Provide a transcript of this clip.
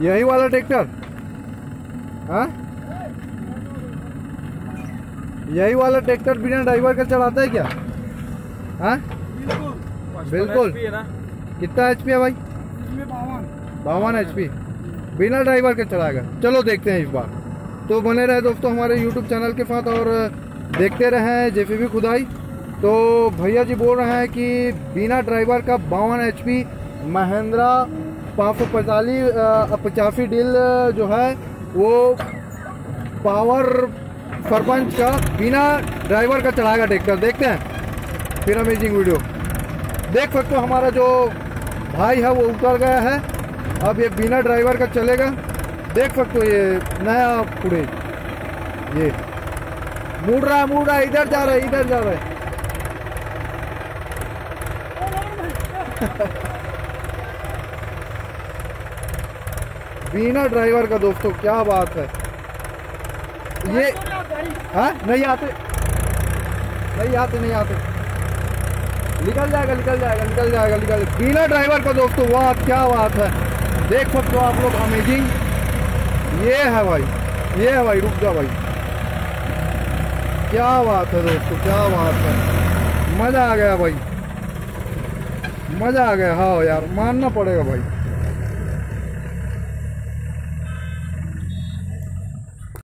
यही वाला ट्रैक्टर? हाँ? यही वाला ट्रैक्टर बिना ड्राइवर का चलाता है क्या? हाँ? बिल्कुल। कितना एच पी है भाई? बावन। एच पी बिना ड्राइवर के चलाएगा। चलो देखते हैं इस बार। तो बने रहे दोस्तों हमारे यूट्यूब चैनल के साथ और देखते रहें जेफी खुदाई। तो भैया जी बोल रहे हैं कि बिना ड्राइवर का बावन एच पी महिंद्रा पाँच सौ पैंतालीस पचासी डील जो है, वो पावर सरपंच का बिना ड्राइवर का चलाएगा ट्रैक्टर। देखते हैं। फिर अमेजिंग वीडियो देख सकते हो हमारा जो भाई है, वो उतर गया है। अब ये बिना ड्राइवर का चलेगा। देख सकते हो ये नया पूरे ये। मुड़ रहा है, मुड़ रहा है। इधर जा रहा है, इधर जा रहा है। बिना ड्राइवर का दोस्तों, क्या बात है। ये हाँ? नहीं आते। नहीं आते नहीं आते। निकल जाएगा निकल जाएगा निकल जाएगा, निकल बिना ड्राइवर का दोस्तों, वाह, क्या बात है। देख सकते हो आप लोग अमेजिंग ये है भाई, ये है भाई, रुक जाओ भाई। क्या बात है दोस्तों, क्या बात है। मज़ा आ गया भाई। मज़ा आ गया। हाँ यार मानना पड़ेगा भाई।